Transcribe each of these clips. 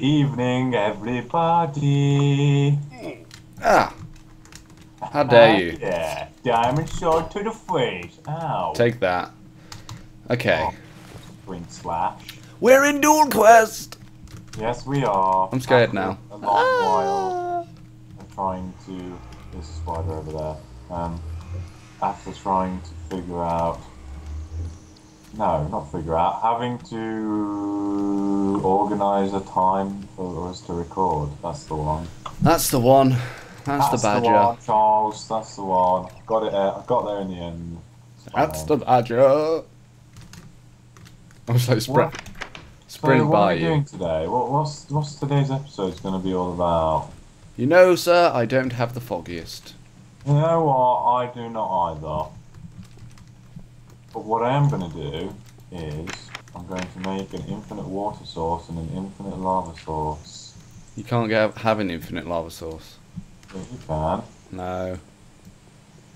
evening, everybody. Ah! How dare you. Yeah, diamond sword to the face. Ow. Take that. Okay. Green slash. We're in Dual Quest! Yes, we are. I'm scared After now. A long while of trying to. There's a spider over there. Um, after trying to figure out. No, not figure out. Having to organise a time for us to record. That's the one. That's the one. That's, the badger. one, Charles. That's the one. Got it. Uh, I got there in the end. That's the badger. I was like sprint, What? sprint so what by are we you. doing today? What, what's what's today's episode going to be all about? You know, sir, I don't have the foggiest. You know what? I do not either. But what I am going to do is I'm going to make an infinite water source and an infinite lava source. You can't get, have an infinite lava source. Yes, you can, No.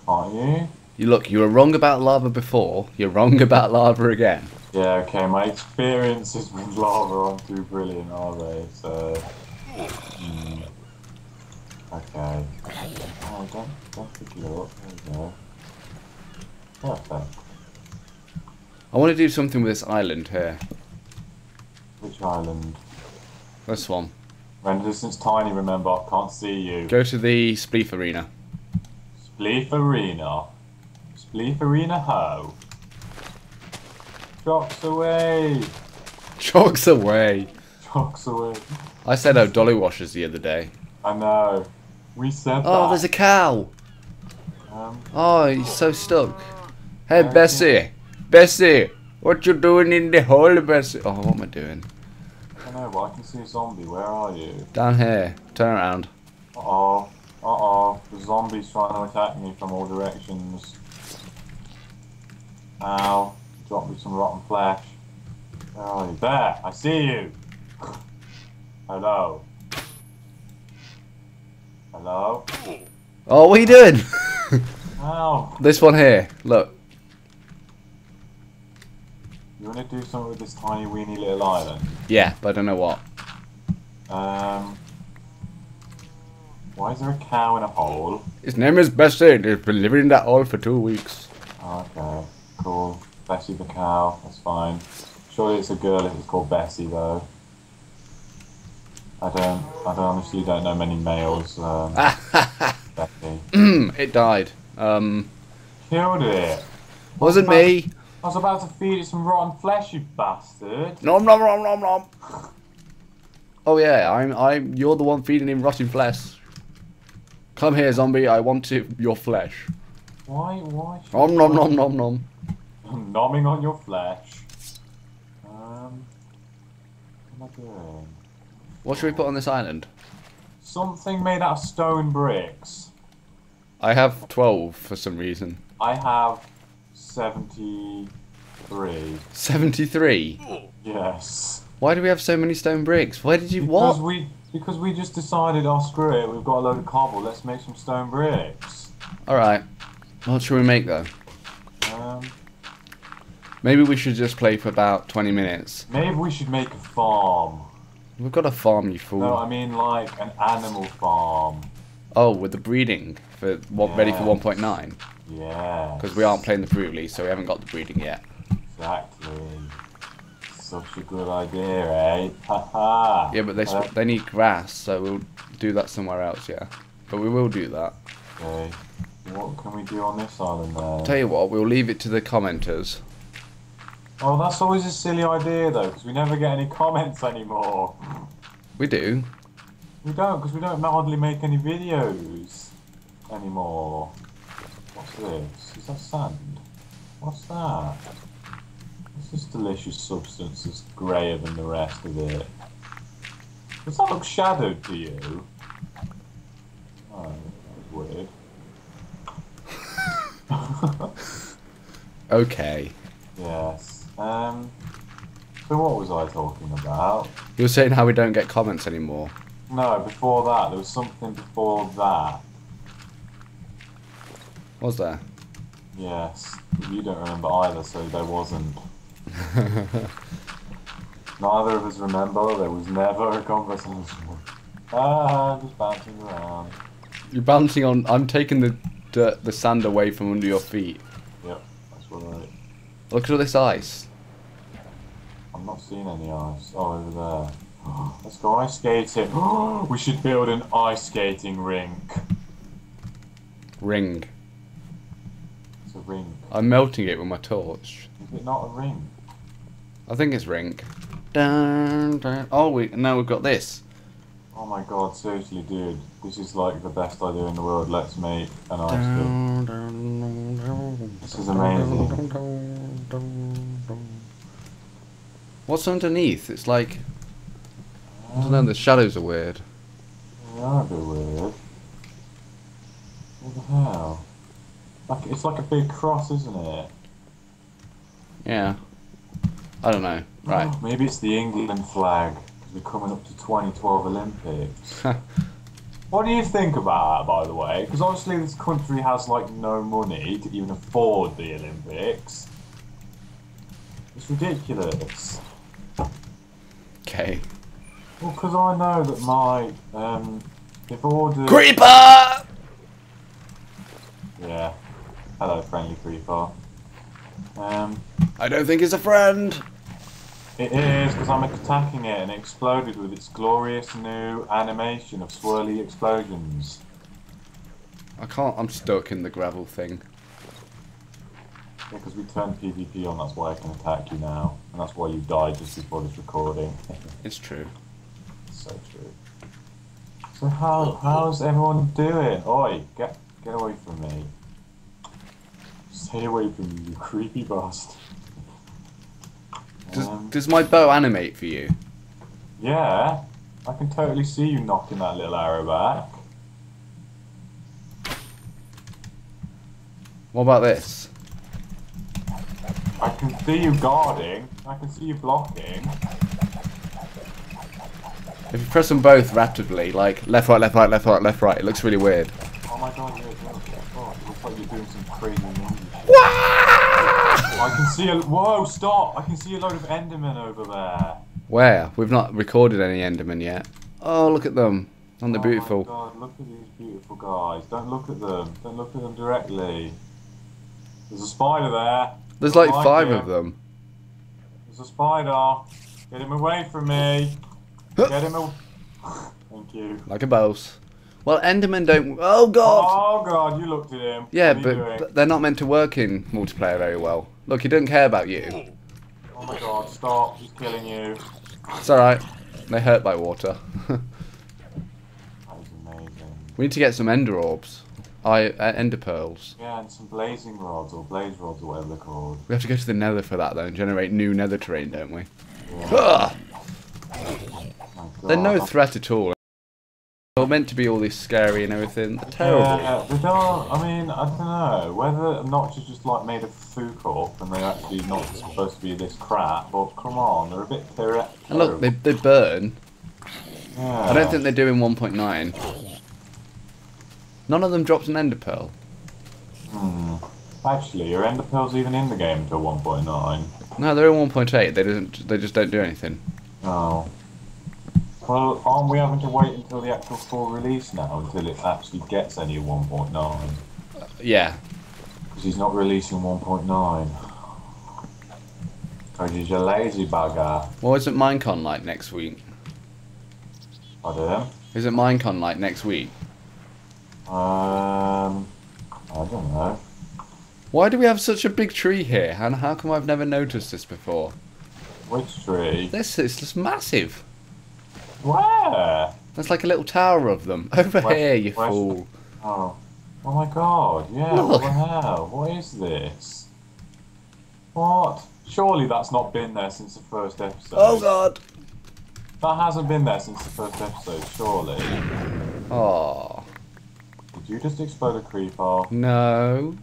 can't you? You look, you were wrong about lava before. You're wrong about lava again. Yeah, okay. My experiences with lava aren't too brilliant, are they? So. hmm. Okay. Oh, don't, don't pick it up. There we go. Perfect. I want to do something with this island here. Which island? This one. Render distance tiny, remember. I can't see you. Go to the Spleef Arena. Spleef Arena. Spleef Arena ho. Chocks away. Chokes away. Chocks away. I said oh dolly washers the other day. I know. We said Oh, that. there's a cow. Um, Oh, he's so stuck. Hey. Bessie. Bessie. What you doing in the hole, Bessie? Oh, what am I doing? I don't know, but I can see a zombie. Where are you? Down here. Turn around. Uh oh. Uh oh. The zombie's trying to attack me from all directions. Ow. Drop me some rotten flesh. Where are you? There! I see you! Hello. Hello? Oh, what are you doing? Ow! this one here. Look. You want to do something with this tiny weeny little island? Yeah, but I don't know what. Um. Why is there a cow in a hole? His name is Bessie. He's been living in that hole for two weeks. Okay, cool. Bessie the cow, that's fine. Surely it's a girl if it's called Bessie though. I don't, I don't honestly don't know many males. Um, Bessie. it died. Um, Killed it. wasn't me. I was about to feed it some rotten flesh, you bastard. Nom nom nom nom nom. Oh yeah, I'm I'm. You're the one feeding him rotten flesh. Come here, zombie. I want to, your flesh. Why, why? Nom nom nom nom nom. Nomming on your flesh. Um, what am I doing? What should we put on this island? Something made out of stone bricks. I have twelve for some reason. I have 73. 73? Yes. Why do we have so many stone bricks? Where did you because what? We, because we just decided, oh screw it, we've got a load of cobble, let's make some stone bricks. Alright. What should we make though? Um, Maybe we should just play for about 20 minutes. Maybe we should make a farm. We've got a farm, you fool. No, I mean like an animal farm. Oh, with the breeding for what ready for 1.9. Yeah. because we aren't playing the brutally, so we haven't got the breeding yet. Exactly. Such a good idea, eh? Haha. Yeah, but they they need grass, so we'll do that somewhere else. Yeah, but we will do that. okay. What can we do on this island then? Tell you what, we'll leave it to the commenters. Oh, that's always a silly idea though, because we never get any comments anymore. We do. We don't, because we don't hardly make any videos anymore. What's this? Is that sand? What's that? What's this delicious substance that's greyer than the rest of it? Does that look shadowed to you? Oh, that was weird. Okay. yes. Um. So what was I talking about? You were saying how we don't get comments anymore. No, before that, there was something before that. Was there? Yes, you don't remember either, so there wasn't. Neither of us remember. There was never a conversation. Ah, just bouncing around. You're bouncing on. I'm taking the dirt, the sand away from under your feet. Yep, that's right. Look at all this ice. I'm not seeing any ice. Oh, over there. Let's go ice skating. we should build an ice skating rink. Ring. It's a rink. I'm melting it with my torch. Is it not a ring? I think it's ring. Dun, dun. Oh, we now we've got this. Oh my god, seriously, dude. This is like the best idea in the world. Let's make an ice rink. Dun, dun, dun, This is amazing. What's underneath? It's like I don't know. The shadows are weird. They are a bit weird. What the hell? Like, it's like a big cross, isn't it? Yeah. I don't know. Right. Maybe it's the England flag. We're coming up to 2012 Olympics. what do you think about that, by the way? Because obviously this country has like no money to even afford the Olympics. It's ridiculous. Okay. Well, because I know that my um, they've ordered. Creeper. Yeah. Hello, friendly creeper. Um, I don't think it's a friend. it is because I'm attacking it and it exploded with its glorious new animation of swirly explosions. I can't. I'm stuck in the gravel thing. Because we turned PvP on, that's why I can attack you now, and that's why you died just before this recording. It's true. so true. So how how's everyone doing? Oi, get get away from me. Stay away from me, you creepy bastard. Does, Um, does my bow animate for you? Yeah, I can totally see you knocking that little arrow back. What about this? I can see you guarding. I can see you blocking. If you press them both rapidly, like left, right, left, right, left, right, left, right, it looks really weird. Oh my god, yeah, it looks like you're doing some crazy shit. I can see a whoa, stop! I can see a load of Endermen over there. Where? We've not recorded any Enderman yet. Oh, look at them. Aren't they Oh beautiful? my god, look at these beautiful guys. Don't look at them. Don't look at them directly. There's a spider there. There's Don't like five it. of them. There's a spider. Get him away from me. Get him away. Thank you. Like a boss. Well, Endermen don't. Oh god! Oh god, you looked at him. yeah, you but they're not meant to work in multiplayer very well. Look, he doesn't care about you. Oh my god, stop. He's killing you. It's alright. They hurt by water. That is amazing. we need to get some Ender orbs. I uh, Ender pearls. Yeah, and some blazing rods or blaze rods or whatever they're called. We have to go to the Nether for that though and generate new Nether terrain, don't we? Yeah. My They're no threat at all. They're meant to be all this scary and everything. They're terrible. Yeah, they don't. I mean, I don't know whether Notch is just like made a fook up and they're actually not supposed to be this crap. But come on, they're a bit ter- And look, they, they burn. Yeah. I don't think they're doing 1.9. None of them drops an Ender pearl. Hmm. Actually, are Ender Pearls even in the game until 1.9? No, they're in 1.8. They don't. They just don't do anything. No. Well, aren't we having to wait until the actual full release now until it actually gets any 1.9? Yeah. Because he's not releasing 1.9. Because he's a lazy bugger. Well, isn't Minecon like next week? Pardon? Isn't Minecon like next week? Um, I don't know. Why do we have such a big tree here? And how come I've never noticed this before? Which tree? This is just massive. Where? There's like a little tower of them. Over here, you fool. Oh. Oh my god, yeah, what the hell? What is this? What? Surely that's not been there since the first episode. Oh god. That hasn't been there since the first episode, surely. Oh. Did you just explode a creeper? No.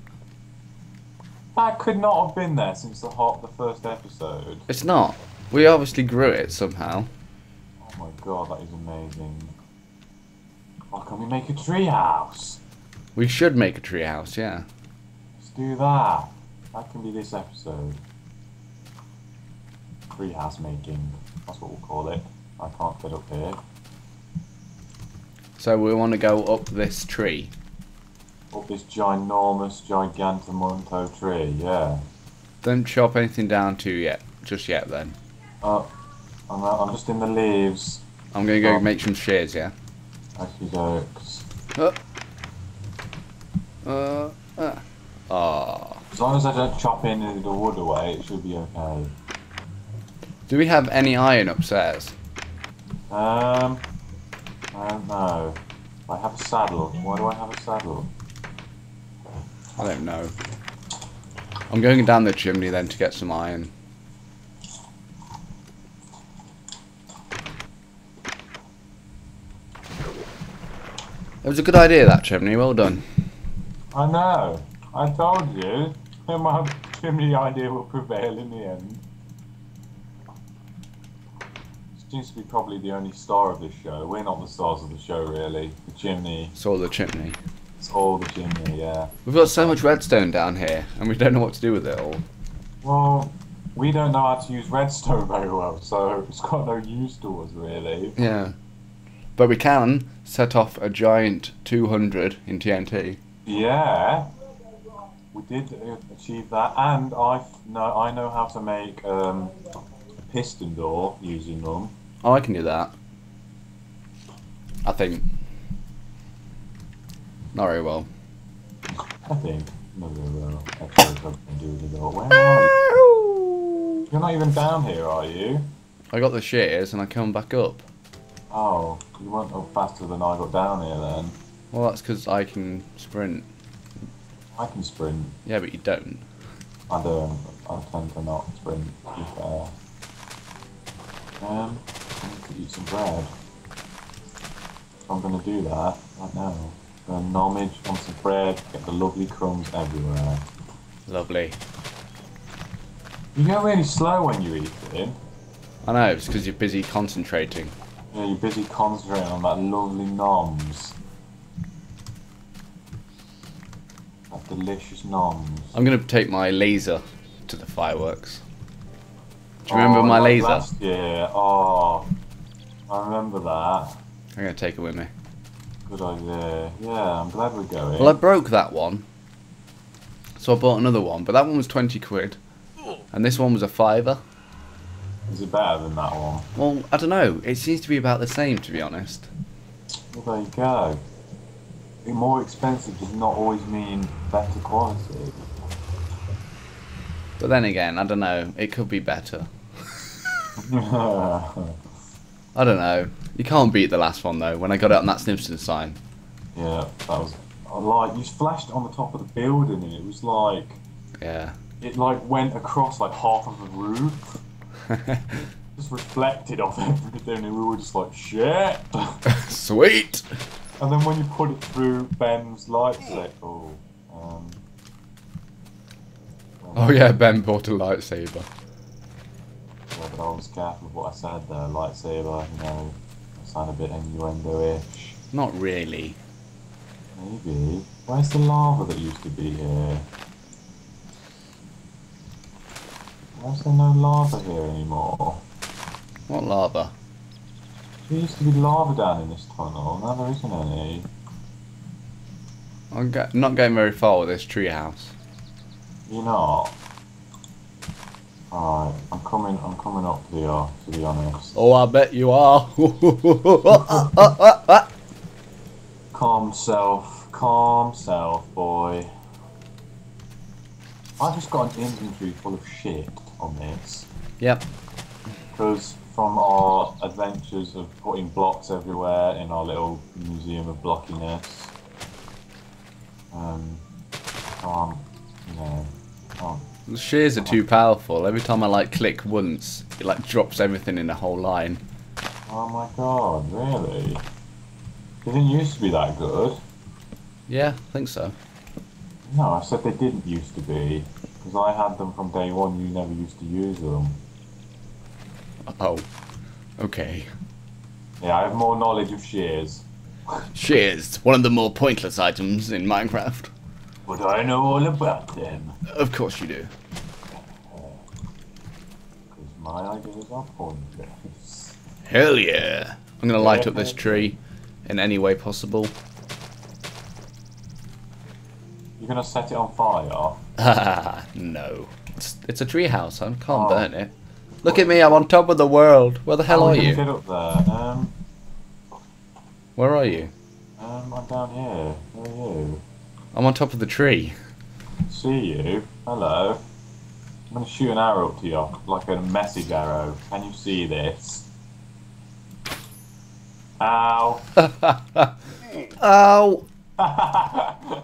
That could not have been there since the hot the first episode. It's not. We obviously grew it somehow. Oh my god, that is amazing. Why can't we make a tree house? We should make a tree house, yeah. Let's do that. That can be this episode. treehouse making. That's what we'll call it. I can't fit up here. So we want to go up this tree. Up this ginormous, gigantamonto tree, yeah. Don't chop anything down too yet, just yet then. Uh, I'm, I'm just in the leaves. I'm gonna go Oh. make some shears, yeah? Actually, dokes. Uh, uh, uh. Ah. As long as I don't chop any of the wood away, it should be okay. Do we have any iron upstairs? Um, I don't know. I have a saddle. Why do I have a saddle? I don't know. I'm going down the chimney then to get some iron. It was a good idea, that chimney. Well done. I know. I told you. My chimney idea will prevail in the end. Seems to be probably the only star of this show. We're not the stars of the show, really. The chimney. Saw the chimney. It's all the chimney, yeah. We've got so much redstone down here, and we don't know what to do with it all. Well, we don't know how to use redstone very well, so it's got no use to us, really. Yeah. But we can set off a giant 200 in TNT. Yeah, we did achieve that, and I know I know how to make um, a piston door using them. Oh, I can do that. I think. Not very well. I think. No, very well. Actually, I can do the door. Where are you? You're not even down here, are you? I got the shears and I come back up. Oh, you weren't up faster than I got down here then. Well, that's because I can sprint. I can sprint. Yeah, but you don't. I don't. I tend to not sprint, to be fair. Um, I to eat some bread. I'm going to do that right now. Gonna nomage on some bread, get the lovely crumbs everywhere. Lovely. You get really slow when you eat it. I know, it's because you're busy concentrating. Yeah, you're busy concentrating on that lovely noms. That delicious noms. I'm going to take my laser to the fireworks. Do you remember Oh, my laser? Last year. Oh, I remember that. I'm to take it with me. Good idea. Yeah, I'm glad we're going. Well, I broke that one. So I bought another one, but that one was 20 quid. And this one was a fiver. Is it better than that one? Well, I don't know. It seems to be about the same, to be honest. Well, there you go. Being more expensive does not always mean better quality. But then again, I don't know. It could be better. I don't know. You can't beat the last one though. When I got it on that Snipson sign. Yeah, that was. Like you flashed on the top of the building, and it was like Yeah. it like went across like half of the roof, just reflected off everything, and we were just like shit. Sweet. and then when you put it through Ben's light set, oh, um, Oh yeah, Ben bought a lightsaber. Yeah, but I was careful of what I said there. Lightsaber, you know, I sound a bit innuendo-ish. Not really. Maybe. Where's the lava that used to be here? Why is there no lava here anymore? What lava? There used to be lava down in this tunnel. Now there isn't any. I'm go- not going very far with this treehouse. You're not. Alright, I'm coming. I'm coming up here. To be uh, honest. Oh, I bet you are. Calm self. Calm self, boy. I just got an inventory full of shit on this. yep. Because from our adventures of putting blocks everywhere in our little museum of blockiness, um, can't, you know, can't. The shears are too powerful. Every time I like click once, it like drops everything in a whole line. Oh my god, really? They didn't used to be that good. Yeah, I think so. No, I said they didn't used to be. Because I had them from day one, you never used to use them. Oh. Okay. Yeah, I have more knowledge of shears. Shears, one of the more pointless items in Minecraft. But I know all about them. Of course you do. Because My ideas are pointless. Hell yeah! I'm gonna light up this tree in any way possible. You're gonna set it on fire? Ah, no. It's, it's a tree house. I can't Oh. burn it. Look at me, I'm on top of the world. Where the hell How are you? Get up there. Um, Where are you? um, I'm down here. Where are you? I'm on top of the tree. See you. Hello. I'm gonna shoot an arrow up to you, like a message arrow. Can you see this? Ow. Ow!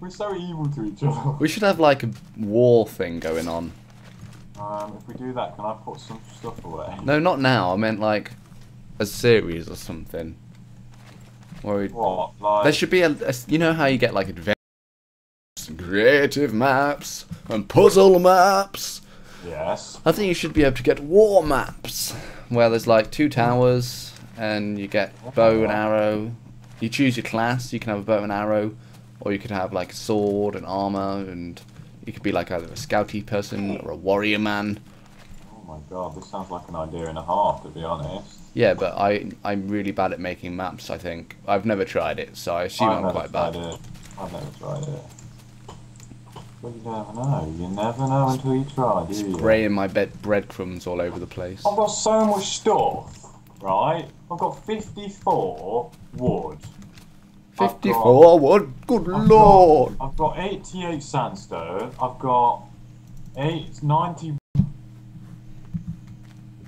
We're so evil to each other. We should have like a war thing going on. Um, if we do that, can I put some stuff away? No, not now. I meant like a series or something. Where we, What? Like, there should be a, a- You know how you get like adventures, creative maps, and puzzle maps. yes. I think you should be able to get war maps where there's like two towers and you get bow and arrow. You choose your class. You can have a bow and arrow, or you could have like a sword and armor, and you could be like either a scouty person or a warrior man. Oh my god, this sounds like an idea and a half, to be honest. Yeah, but I I'm really bad at making maps. I think I've never tried it, so I assume I've I'm quite bad. it. I've never tried it. But you never know. You never know until you try, do you? Spraying my bed breadcrumbs all over the place. I've got so much stuff, right? I've got 54 wood. I've got- Fifty-four wood. Good I've lord. Got, I've got 88 sandstone. I've got 8, 90,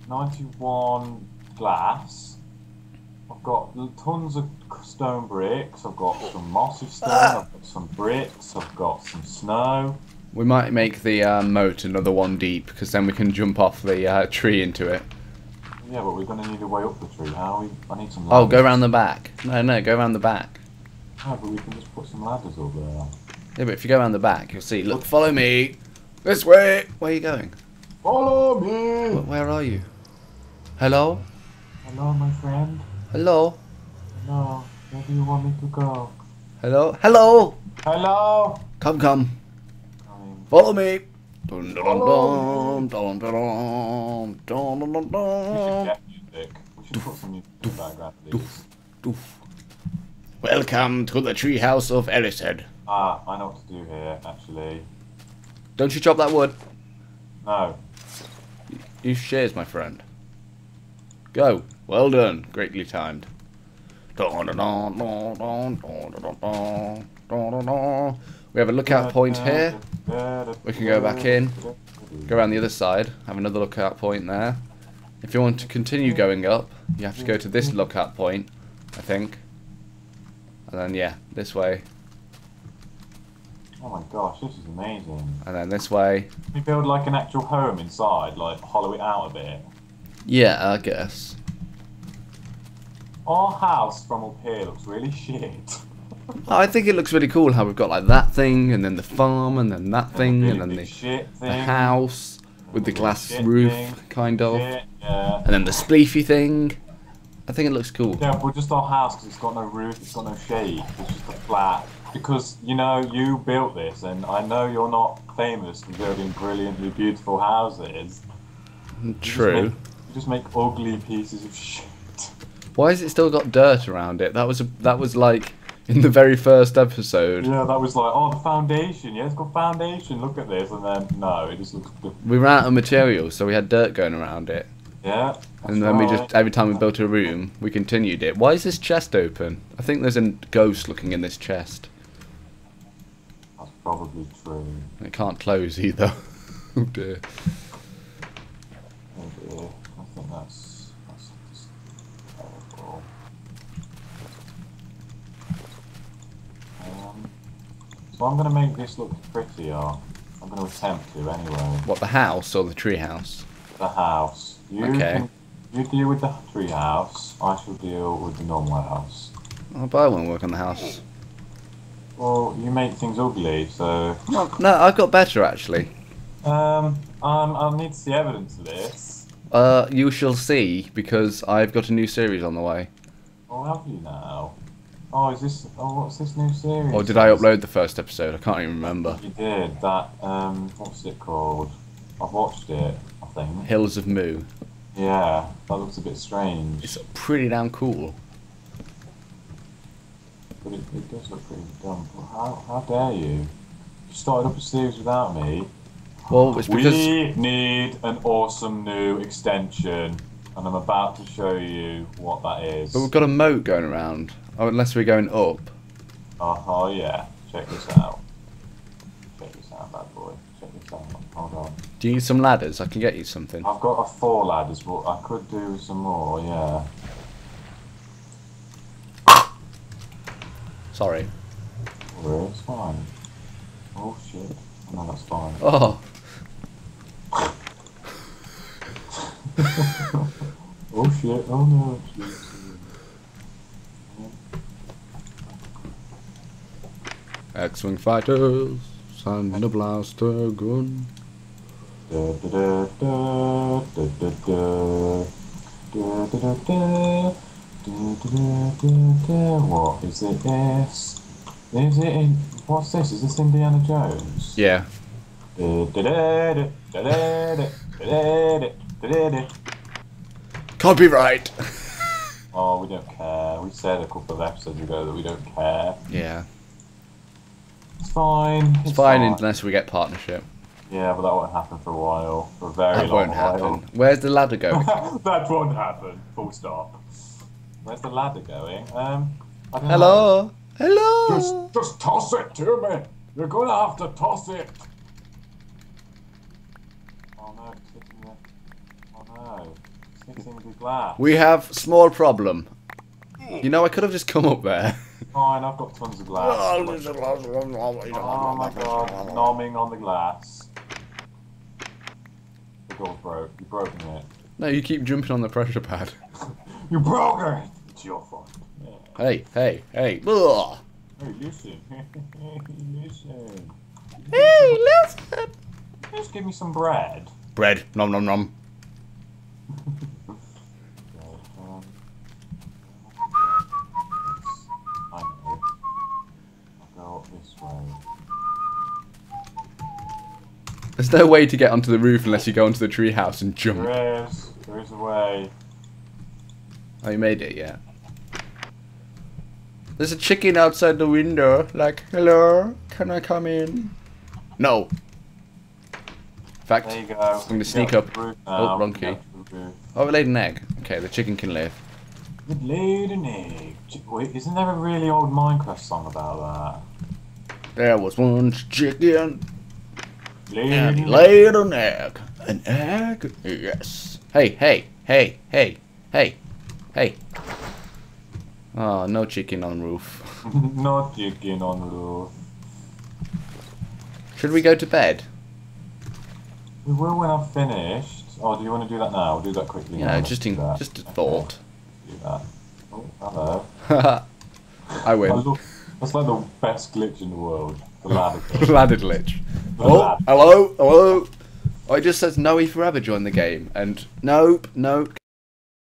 91 glass. I've got tons of stone bricks. I've got some mossy stone. I've got some bricks. I've got some snow. We might make the uh, moat another one deep, because then we can jump off the uh, tree into it. Yeah, but we're gonna need a way up the tree. How are we? I need some. Oh, go around the back. No, no, go around the back. No, but we can just put some ladders up there. Yeah, but if you go around the back, you'll see. Look, follow me. This way. Where are you going? Follow me. Where are you? Hello? Hello, my friend. Hello? Hello. Where do you want me to go? Hello? Hello? Hello. Come, come. Mean, Follow me. Dun, dun, dun, dun, dun, dun, dun, dun, dun, we should dun. get music. We should put some music in the background, please. Doof. Welcome to the treehouse of Erised. Ah, I know what to do here, actually. Don't you chop that wood? No. You shares, my friend. Go. Well done. Greatly timed. We have a lookout point here. We can go back in. Go around the other side. Have another lookout point there. If you want to continue going up, you have to go to this lookout point, I think. And then, yeah, this way. Oh my gosh, this is amazing. And then this way. We build like an actual home inside, like hollow it out a bit. Yeah, I guess. Our house from up here looks really shit. Oh, I think it looks really cool how we've got like that thing, and then the farm, and then that thing, and then the, shit thing. the house with the glass roof, thing. kind of. Yeah. And then the spleefy thing. I think it looks cool. Yeah, but just our house because it's got no roof, it's got no shade, it's just a flat. Because you know you built this, and I know you're not famous for building brilliantly beautiful houses. You just True. make- you just make ugly pieces of shit. Why has it still got dirt around it? That was a, that was like in the very first episode. Yeah, that was like, oh, the foundation. Yeah, it's got foundation. Look at this, and then no, it just looks. good. We ran out of material, so we had dirt going around it. Yeah. And then we right. just every time we built a room, we continued it. Why is this chest open? I think there's a ghost looking in this chest. That's probably true. And it can't close either. oh dear. Oh dear. I think that's that's just terrible. Um, so I'm gonna make this look prettier. I'm gonna attempt to anyway. What the house or the tree house? The house. You Okay. can, you deal with the tree house. I shall deal with the normal house. Oh, but I won't work on the house. Well, you make things ugly, so No, no, I've got better actually. um, um, I'll need to see evidence of this. Uh, you shall see because I've got a new series on the way. Oh, have you now? Oh, is this? Oh, what's this new series? Or did I upload the first episode? I can't even remember. You did that. Um, what's it called? I've watched it. I nothing. Hills of Moo. Yeah, that looks a bit strange. It's pretty damn cool. But it, it does look pretty dumb. How, how dare you? You started up a series without me. Well, it's because We need an awesome new extension, and I'm about to show you what that is. but we've got a moat going around. Oh, unless we're going up. Oh, oh yeah, check this out. Check this out, bad boy. Check this out. Hold on. Do you need some ladders? I can get you something. I've got a four ladders, but I could do some more, yeah. Sorry. Oh, it's fine. Oh shit. No, that's fine. Oh, Oh shit, oh no. shit. X-wing fighters and the blaster gun. What is this? Is it in, what's this? Is this Indiana Jones? Yeah. Copyright. oh, we don't care. We said a couple of episodes ago that we don't care. Yeah. It's fine. It's, it's fine, fine unless we get partnership. Yeah, but that won't happen for a while. For a very That long won't while. happen. Where's the ladder going? that won't happen. Full stop. Where's the ladder going? Um, don't know. Hello. Hello. Just, just toss it to me. You're gonna have to toss it. Oh no, it's hitting the. Oh no, it's hitting the glass. We have small problem. You know, I could have just come up there. Fine, I've got tons of glass. Oh my god, nomming on the glass. Door's broke. You've broken it. No, you keep jumping on the pressure pad. You broke it! It's your fault. Yeah. Hey, hey, hey. Ugh. Hey, listen. listen. Hey, listen. Just give me some bread. Bread. Nom nom nom. Okay, um, I know. I'll go up this way. There's no way to get onto the roof unless you go onto the treehouse and jump. There is. There is a way. Oh, you made it, yeah. There's a chicken outside the window. Like, hello, can I come in? No. In fact, There you go. I'm gonna sneak up up. the roof Oh, wrong key. up the roof. Oh, it laid an egg. Okay, the chicken can live. It laid an egg. Wait, isn't there a really old Minecraft song about that? There was once chicken? Laid and an he egg. laid an egg. An egg? Yes. Hey, hey, hey, hey, hey, hey. Oh, no chicken on roof. no chicken on roof. Should we go to bed? We will when I've finished. Oh, do you want to do that now? We'll do that quickly. You know, just in, just a Okay, thought. Do that. Oh, hello. I I win. that's like the best glitch in the world. The ladder glitch. Ladder Oh, hello, hello. Oh, it just says Noe forever joined the game, and nope, nope.